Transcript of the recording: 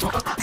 you